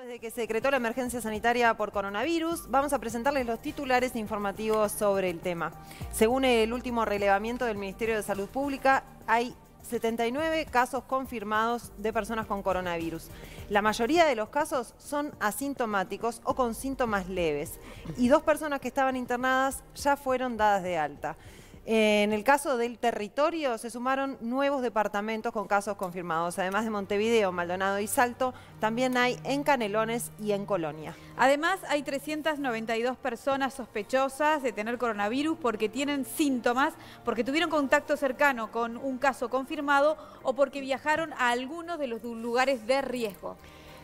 Desde que se decretó la emergencia sanitaria por coronavirus, vamos a presentarles los titulares informativos sobre el tema. Según el último relevamiento del Ministerio de Salud Pública, hay 79 casos confirmados de personas con coronavirus. La mayoría de los casos son asintomáticos o con síntomas leves y dos personas que estaban internadas ya fueron dadas de alta. En el caso del territorio se sumaron nuevos departamentos con casos confirmados. Además de Montevideo, Maldonado y Salto, también hay en Canelones y en Colonia. Además, hay 392 personas sospechosas de tener coronavirus porque tienen síntomas, porque tuvieron contacto cercano con un caso confirmado o porque viajaron a algunos de los lugares de riesgo.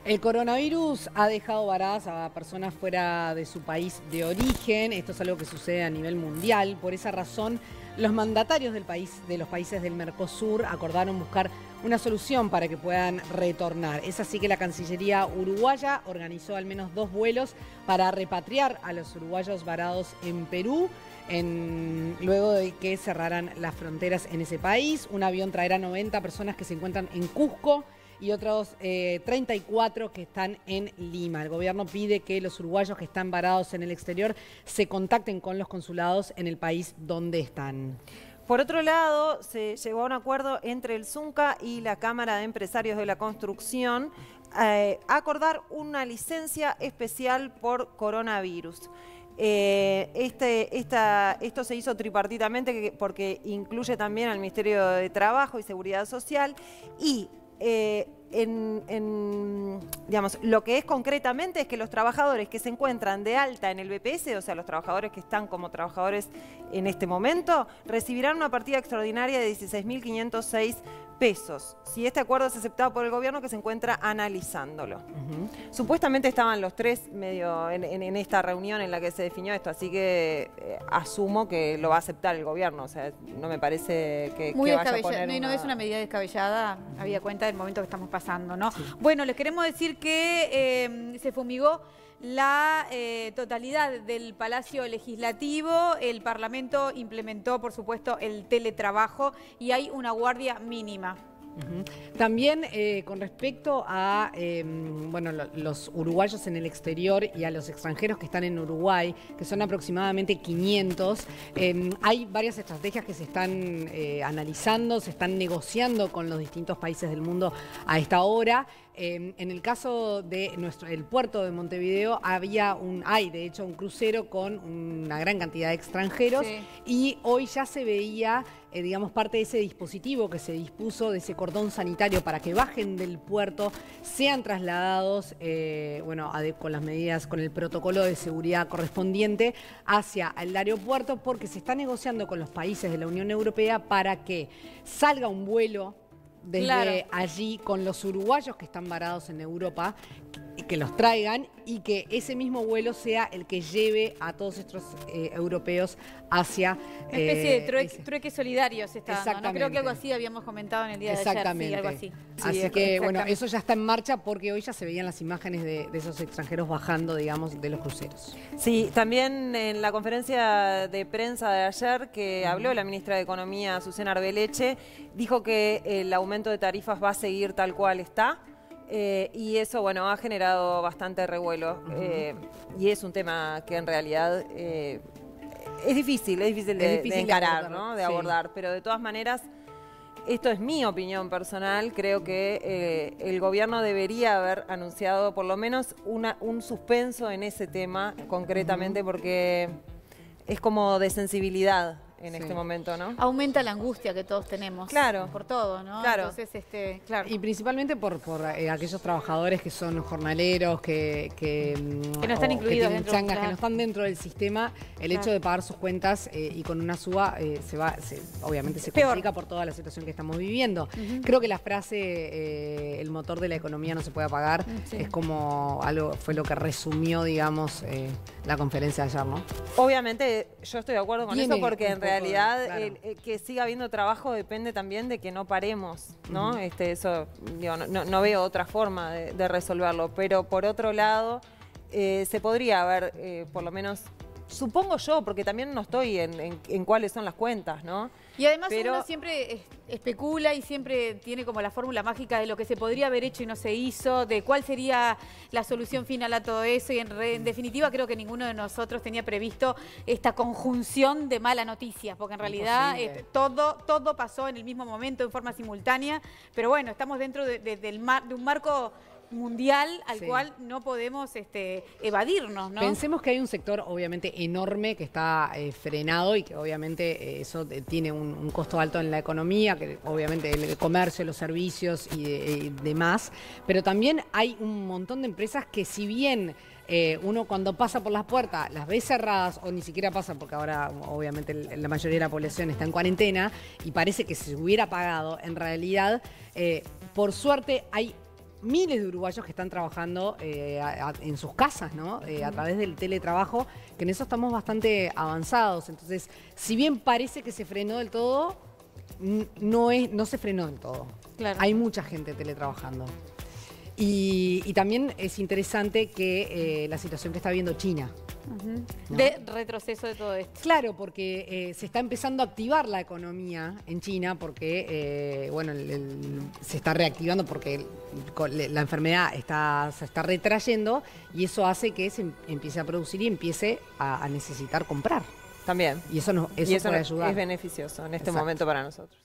El coronavirus ha dejado varadas a personas fuera de su país de origen. Esto es algo que sucede a nivel mundial. Por esa razón, los mandatarios del país, de los países del Mercosur acordaron buscar una solución para que puedan retornar. Es así que la Cancillería uruguaya organizó al menos dos vuelos para repatriar a los uruguayos varados en Perú. luego de que cerraran las fronteras en ese país. Un avión traerá 90 personas que se encuentran en Cusco y otros 34 eh, que están en Lima. El gobierno pide que los uruguayos que están varados en el exterior se contacten con los consulados en el país donde están. Por otro lado, se llegó a un acuerdo entre el ZUNCA y la Cámara de Empresarios de la Construcción eh, a acordar una licencia especial por coronavirus. Eh, este, esto se hizo tripartitamente porque incluye también al Ministerio de Trabajo y Seguridad Social y eh, en, lo que es concretamente es que los trabajadores que se encuentran de alta en el BPS, o sea, los trabajadores que están como trabajadores en este momento, recibirán una partida extraordinaria de 16.506 pesos, si este acuerdo es aceptado por el gobierno que se encuentra analizándolo. Supuestamente estaban los tres medio en, esta reunión en la que se definió esto, así que eh, asumo que lo va a aceptar el gobierno, o sea, no me parece que, Muy vaya a poner no, es una medida descabellada, había cuenta del momento que estamos pasando, ¿no? Bueno, les queremos decir que eh, se fumigó la eh, totalidad del Palacio Legislativo. El Parlamento implementó, por supuesto, el teletrabajo y hay una guardia mínima. También eh, con respecto a em, bueno, los uruguayos en el exterior y a los extranjeros que están en Uruguay, que son aproximadamente 500, em, hay varias estrategias que se están eh, analizando, se están negociando con los distintos países del mundo a esta hora. Em, en el caso de nuestro, el puerto de Montevideo había un, hay de hecho un crucero con una gran cantidad de extranjeros y hoy ya se veía, eh, digamos, parte de ese dispositivo que se dispuso, de ese cordón sanitario para que bajen del puerto, sean trasladados, eh, bueno, con las medidas, con el protocolo de seguridad correspondiente hacia el aeropuerto porque se está negociando con los países de la Unión Europea para que salga un vuelo desde allí con los uruguayos que están varados en Europa, que los traigan y que ese mismo vuelo sea el que lleve a todos estos eh, europeos hacia... Una especie de eh, trueque, solidario se está dando, Creo que algo así habíamos comentado en el día de ayer, sí, algo así. así que, bueno, eso ya está en marcha porque hoy ya se veían las imágenes de, esos extranjeros bajando, digamos, de los cruceros. Sí, también en la conferencia de prensa de ayer que habló la ministra de Economía, Susana Arbeleche, dijo que el aumento de tarifas va a seguir tal cual está, eh, y eso, bueno, ha generado bastante revuelo. Eh, y es un tema que en realidad eh, es difícil, es difícil de, encarar, de ¿no? De abordar. Pero de todas maneras, esto es mi opinión personal. Creo que el gobierno debería haber anunciado por lo menos una, un suspenso en ese tema concretamente, porque es como de sensibilidad en este momento, ¿no? Aumenta la angustia que todos tenemos. Claro. Por todo, ¿no? Claro. Entonces, este, claro. Y principalmente por, por eh, aquellos trabajadores que son jornaleros, que... Que, mm, no están incluidos que dentro, que no están dentro del sistema, el hecho de pagar sus cuentas eh, y con una suba eh, se va, obviamente se complica por toda la situación que estamos viviendo. Creo que la frase, el motor de la economía no se puede apagar, es como algo, fue lo que resumió, digamos, la conferencia de ayer, ¿no? Obviamente, yo estoy de acuerdo con eso porque en realidad realidad el, que siga habiendo trabajo depende también de que no paremos, ¿no? este, eso, no, veo otra forma de, resolverlo, pero por otro lado, eh, se podría haber, eh, por lo menos Supongo yo, porque también no estoy en, cuáles son las cuentas, ¿no? Y además uno siempre especula y siempre tiene como la fórmula mágica de lo que se podría haber hecho y no se hizo, de cuál sería la solución final a todo eso. Y en, definitiva creo que ninguno de nosotros tenía previsto esta conjunción de mala noticia, porque en realidad eh, todo, todo pasó en el mismo momento, en forma simultánea. Pero bueno, estamos dentro del mar, de un marco mundial al cual no podemos este, evadirnos. ¿no? Pensemos que hay un sector obviamente enorme que está eh, frenado y que obviamente eh, eso tiene un, costo alto en la economía, que obviamente el comercio, los servicios y, demás, pero también hay un montón de empresas que si bien... Eh, uno cuando pasa por las puertas las ve cerradas o ni siquiera pasa porque ahora obviamente la mayoría de la población está en cuarentena y parece que se hubiera pagado, en realidad por suerte hay miles de uruguayos que están trabajando eh, en sus casas, ¿no? Eh, a través del teletrabajo, que en eso estamos bastante avanzados. Entonces, si bien parece que se frenó del todo, no, es, no se frenó del todo. Hay mucha gente teletrabajando. Y, también es interesante que eh, la situación que está viendo China. De retroceso de todo esto. Claro, porque eh, se está empezando a activar la economía en China porque, eh, bueno, se está reactivando porque la enfermedad está, se está retrayendo y eso hace que se empiece a producir y empiece a, necesitar comprar. También. Y eso, no, eso, puede ayudar. Es beneficioso en este momento para nosotros.